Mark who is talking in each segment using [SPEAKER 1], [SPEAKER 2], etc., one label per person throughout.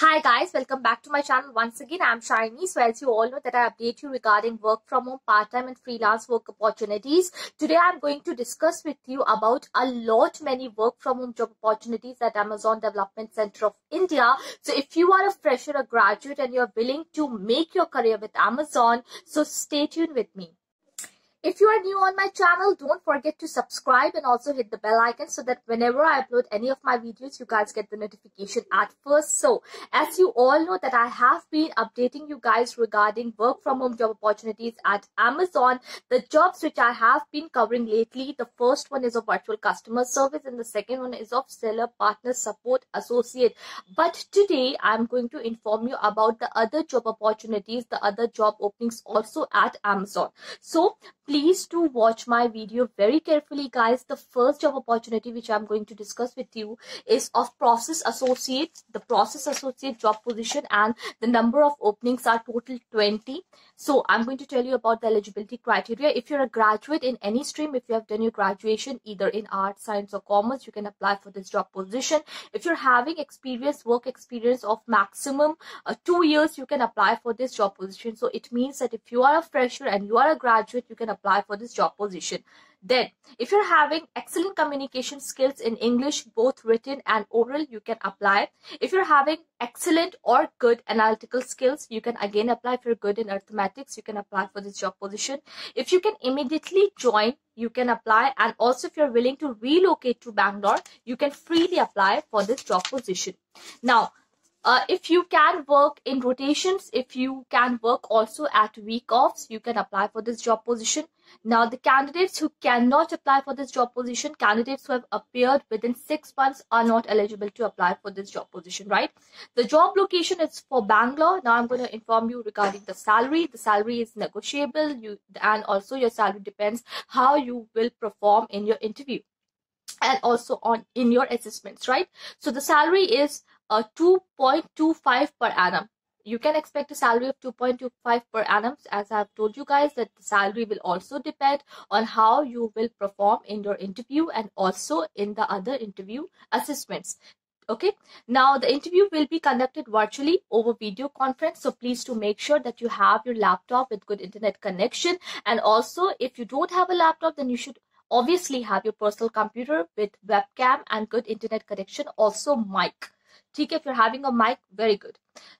[SPEAKER 1] Hi guys, welcome back to my channel once again. I'm Shiny. So as you all know that I update you regarding work from home, part-time and freelance work opportunities. Today I'm going to discuss with you about a lot many work from home job opportunities at Amazon Development Center of India. So if you are a fresher, a graduate and you're willing to make your career with Amazon, so stay tuned with me. If you are new on my channel, don't forget to subscribe and also hit the bell icon so that whenever I upload any of my videos, you guys get the notification at first. So, as you all know that I have been updating you guys regarding work from home job opportunities at Amazon. The jobs which I have been covering lately, the first one is of virtual customer service and the second one is of seller partner support associate. But today, I'm going to inform you about the other job opportunities, the other job openings also at Amazon. So, please do watch my video very carefully guys. The first job opportunity which i'm going to discuss with you is of process associate the process associate job position and the number of openings are total 20 so i'm going to tell you about the eligibility criteria. If you're a graduate in any stream if you have done your graduation either in art science or commerce you can apply for this job position. If you're having experience work experience of maximum uh, two years you can apply for this job position. So it means that if you are a fresher and you are a graduate you can apply for this job position. Then, if you're having excellent communication skills in English, both written and oral, you can apply. If you're having excellent or good analytical skills, you can again apply. If you're good in arithmetics, you can apply for this job position. If you can immediately join, you can apply. And also, if you're willing to relocate to Bangalore, you can freely apply for this job position. Now, uh, if you can work in rotations, if you can work also at week offs, you can apply for this job position. Now, the candidates who cannot apply for this job position, candidates who have appeared within six months are not eligible to apply for this job position, right? The job location is for Bangalore. Now, I'm going to inform you regarding the salary. The salary is negotiable, you and also your salary depends how you will perform in your interview and also on in your assessments, right? So the salary is uh, 2.25 per annum. You can expect a salary of 2.25 per annum. As i've told you guys that the salary will also depend on how you will perform in your interview and also in the other interview assessments. Okay? Now the interview will be conducted virtually over video conference. So please to make sure that you have your laptop with good internet connection. And also if you don't have a laptop then you should obviously have your personal computer with webcam and good internet connection also mic ठीक if you're having a mic very good.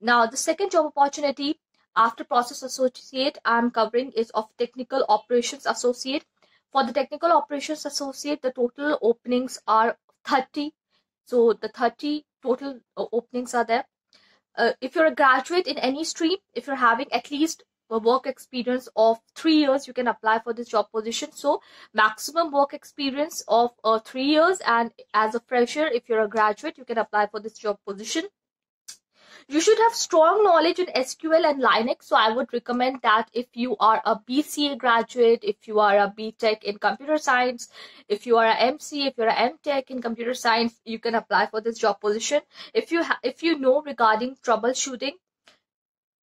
[SPEAKER 1] Now the second job opportunity after process associate i'm covering is of technical operations associate. For the technical operations associate the total openings are 30 so the 30 total uh, openings are there. Uh, if you're a graduate in any stream if you're having at least work experience of three years you can apply for this job position so maximum work experience of uh, three years and as a fresher if you're a graduate you can apply for this job position you should have strong knowledge in SQL and Linux. So I would recommend that if you are a BCA graduate, if you are a BTech in computer science, if you are a MC, if you're a MTech in computer science, you can apply for this job position. If you if you know regarding troubleshooting,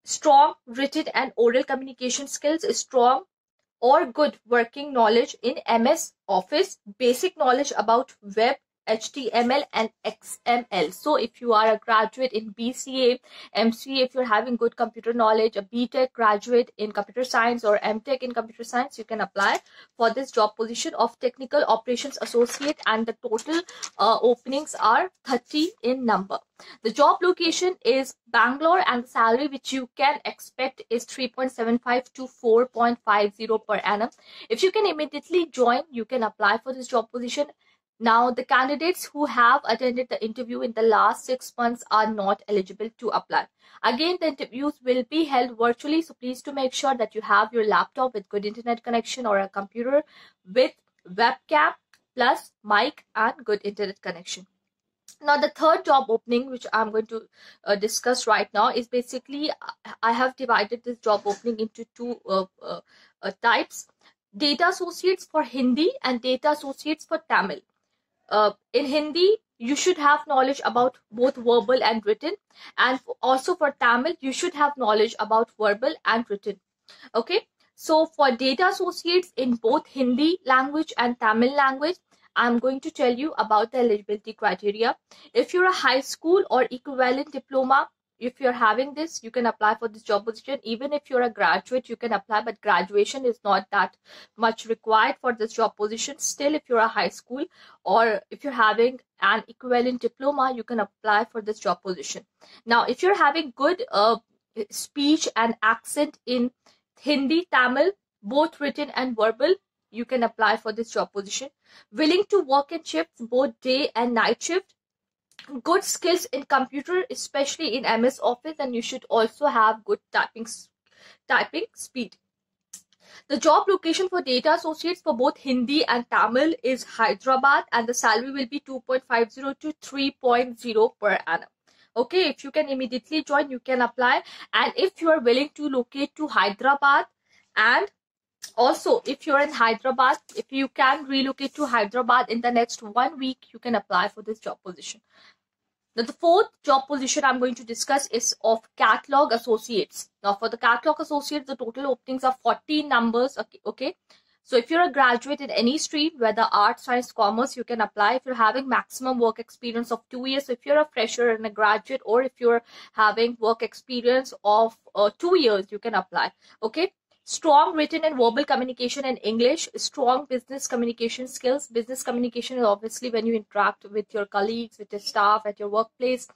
[SPEAKER 1] strong written and oral communication skills, strong or good working knowledge in MS Office, basic knowledge about web HTML and XML. So if you are a graduate in BCA, MCA, if you're having good computer knowledge, a BTech graduate in computer science or MTech in computer science, you can apply for this job position of technical operations associate and the total uh, openings are 30 in number. The job location is Bangalore and the salary which you can expect is 3.75 to 4.50 per annum. If you can immediately join, you can apply for this job position now, the candidates who have attended the interview in the last six months are not eligible to apply. Again, the interviews will be held virtually, so please to make sure that you have your laptop with good internet connection or a computer with webcam plus mic and good internet connection. Now, the third job opening, which I'm going to uh, discuss right now, is basically I have divided this job opening into two uh, uh, uh types data associates for Hindi and data associates for Tamil uh, in Hindi, you should have knowledge about both verbal and written. And also for Tamil, you should have knowledge about verbal and written. Okay. So for data associates in both Hindi language and Tamil language, I'm going to tell you about the eligibility criteria. If you're a high school or equivalent diploma, if you're having this, you can apply for this job position. Even if you're a graduate, you can apply, but graduation is not that much required for this job position. Still, if you're a high school or if you're having an equivalent diploma, you can apply for this job position. Now, if you're having good uh, speech and accent in Hindi, Tamil, both written and verbal, you can apply for this job position. Willing to work in shifts, both day and night shift. Good skills in computer, especially in MS Office, and you should also have good typing typing speed. The job location for data associates for both Hindi and Tamil is Hyderabad, and the salary will be 2.50 to 3.0 per annum okay if you can immediately join you can apply and if you are willing to locate to hyderabad and also if you're in hyderabad if you can relocate to hyderabad in the next one week you can apply for this job position now the fourth job position i'm going to discuss is of catalog associates now for the catalog associates the total openings are 14 numbers okay, okay so if you're a graduate in any stream, whether arts science, commerce, you can apply. If you're having maximum work experience of two years, so if you're a fresher and a graduate, or if you're having work experience of uh, two years, you can apply. Okay strong written and verbal communication in english strong business communication skills. Business communication is obviously when you interact with your colleagues with your staff at your workplace.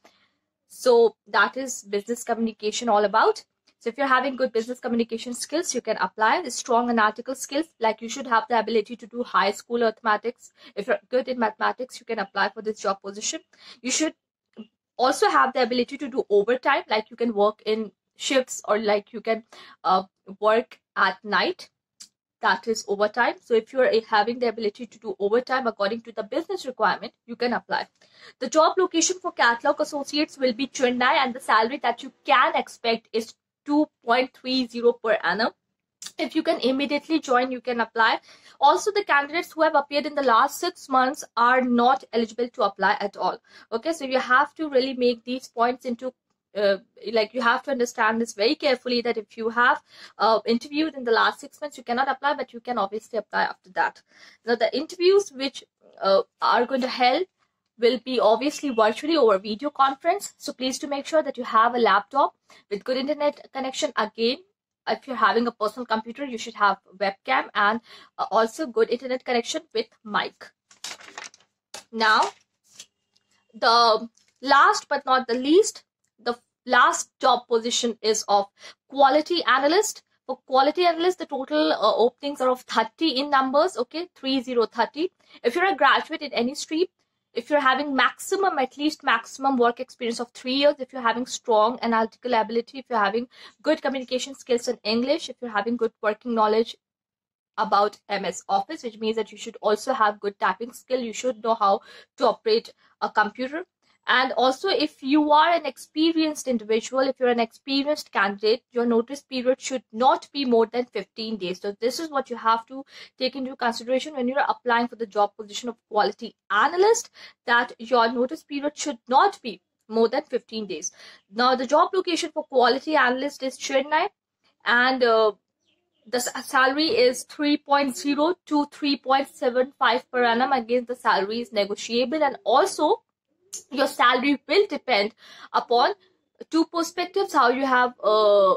[SPEAKER 1] So that is business communication all about. So if you're having good business communication skills you can apply strong analytical skills. Like you should have the ability to do high school mathematics. If you're good in mathematics you can apply for this job position. You should also have the ability to do overtime. Like you can work in shifts or like you can uh, work at night that is overtime. So if you're having the ability to do overtime according to the business requirement you can apply. The job location for catalog associates will be chennai and the salary that you can expect is 2.30 per annum. If you can immediately join you can apply. Also the candidates who have appeared in the last six months are not eligible to apply at all. Okay so you have to really make these points into uh, like you have to understand this very carefully that if you have uh, interviewed in the last six months you cannot apply but you can obviously apply after that. Now the interviews which uh, are going to help will be obviously virtually over video conference. So please to make sure that you have a laptop with good internet connection. Again if you're having a personal computer you should have webcam and uh, also good internet connection with mic. Now the last but not the least last job position is of quality analyst. For quality analyst the total uh, openings are of 30 in numbers okay? 3030 if you're a graduate in any stream if you're having maximum at least maximum work experience of three years if you're having strong analytical ability if you're having good communication skills in english if you're having good working knowledge about ms office which means that you should also have good typing skill you should know how to operate a computer and also, if you are an experienced individual, if you're an experienced candidate, your notice period should not be more than 15 days. So, this is what you have to take into consideration when you're applying for the job position of quality analyst, that your notice period should not be more than 15 days. Now, the job location for quality analyst is Chennai, and uh, the salary is 3.0 to 3.75 per annum. Again, the salary is negotiable, and also your salary will depend upon two perspectives how you have uh,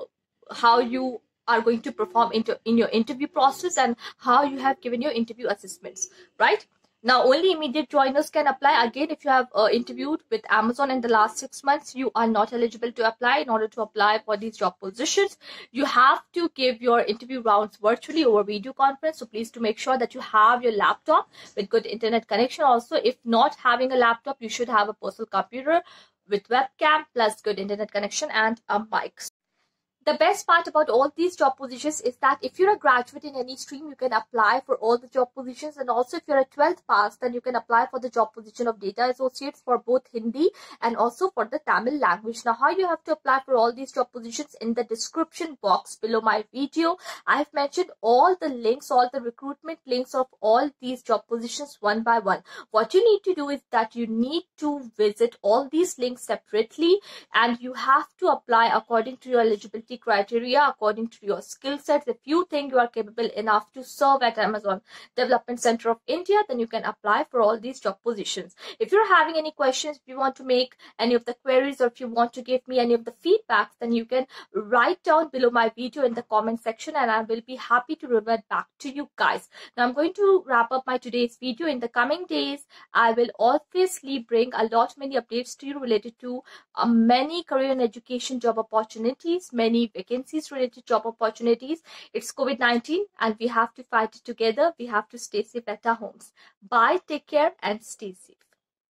[SPEAKER 1] how you are going to perform into in your interview process and how you have given your interview assessments right now, only immediate joiners can apply. Again, if you have uh, interviewed with Amazon in the last six months, you are not eligible to apply. In order to apply for these job positions, you have to give your interview rounds virtually over video conference. So please to make sure that you have your laptop with good internet connection. Also, if not having a laptop, you should have a personal computer with webcam plus good internet connection and a mic the best part about all these job positions is that if you're a graduate in any stream, you can apply for all the job positions. And also if you're a 12th pass, then you can apply for the job position of data associates for both Hindi and also for the Tamil language. Now, how you have to apply for all these job positions in the description box below my video. I've mentioned all the links, all the recruitment links of all these job positions one by one. What you need to do is that you need to visit all these links separately and you have to apply according to your eligibility eligibility criteria according to your skill sets. If you think you are capable enough to serve at Amazon Development Center of India, then you can apply for all these job positions. If you're having any questions, if you want to make any of the queries or if you want to give me any of the feedbacks, then you can write down below my video in the comment section and I will be happy to revert back to you guys. Now I'm going to wrap up my today's video. In the coming days, I will obviously bring a lot many updates to you related to uh, many career and education job opportunities, many vacancies related job opportunities. It's COVID-19 and we have to fight it together. We have to stay safe at our homes. Bye, take care and stay safe.